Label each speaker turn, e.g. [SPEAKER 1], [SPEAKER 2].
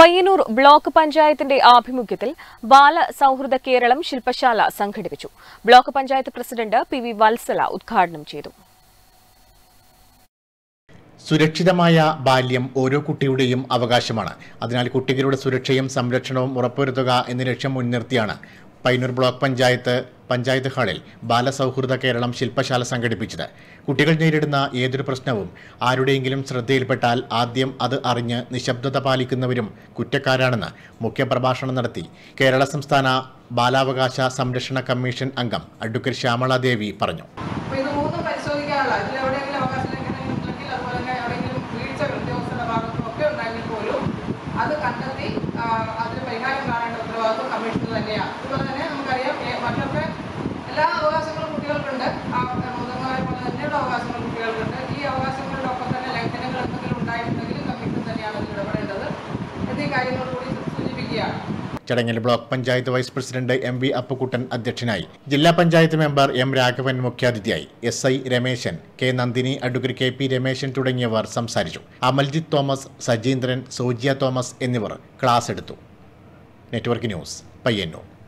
[SPEAKER 1] Payyanur block പഞ്ചായത്തിന്റെ ആഭിമുഖ്യത്തിൽ ബാല സൗഹൃദ കേരളം ശില്പശാല സംഘടിപ്പിച്ചു. Block panchayat president P V Valsala ഉദ്ഘാടനം ചെയ്തു.
[SPEAKER 2] സുരക്ഷിതമായ ബാല്യം ഓരോ കുട്ടിയുടെയും അവകാശമാണ്. അതിനാൽ കുട്ടികളുടെ സുരക്ഷയും സംരക്ഷണവും ഉറപ്പുവരുത്തുക എന്ന ലക്ഷ്യം മുൻനിർത്തിയാണ് പയ്യന്നൂർ ബ്ലോക്ക് പഞ്ചായത്ത് പഞ്ചായത്ത് ഹാളിൽ ബാലസൗഹൃദ കേരളം ശില്പശാല സംഘടിപ്പിച്ചത്. കുട്ടികൾ നേരിടുന്ന ഏതൊരു പ്രശ്നവും ആരുടെയെങ്കിലും ശ്രദ്ധയിൽപ്പെട്ടാൽ ആദ്യം അത് അറിഞ്ഞ് നിശബ്ദത പാലിക്കുന്നവരും കുറ്റക്കാരാണെന്ന് മുഖ്യപ്രഭാഷണം നടത്തി. കേരള സംസ്ഥാന ബാലാവകാശ സംരക്ഷണ കമ്മീഷൻ അംഗം അഡ്വക്കേറ്റ് ശ്യാമള ദേവി പറഞ്ഞു.
[SPEAKER 3] അത് കണ്ടെത്തി അതിന് പരിഹാരം കാണേണ്ട ഉത്തരവാദിത്വം കമ്മീഷന് തന്നെയാണ്. അതുപോലെ തന്നെ നമുക്കറിയാം മറ്റൊക്കെ
[SPEAKER 2] ചടങ്ങിൽ block panchayat vice president M V Appukuttan അധ്യക്ഷനായി. ജില്ലാ പഞ്ചായത്ത് മെമ്പർ എം രാഘവൻ മുഖ്യാതിഥിയായി. S I Rameshan K Nandini advocate K P Rameshan തുടങ്ങിയവർ സംസാരിച്ചു. അമൽജിത്ത് തോമസ് സജീന്ദ്രൻ സോജിയ തോമസ് എന്നിവർ ക്ലാസ് എടുത്തു. Network news Payyanur.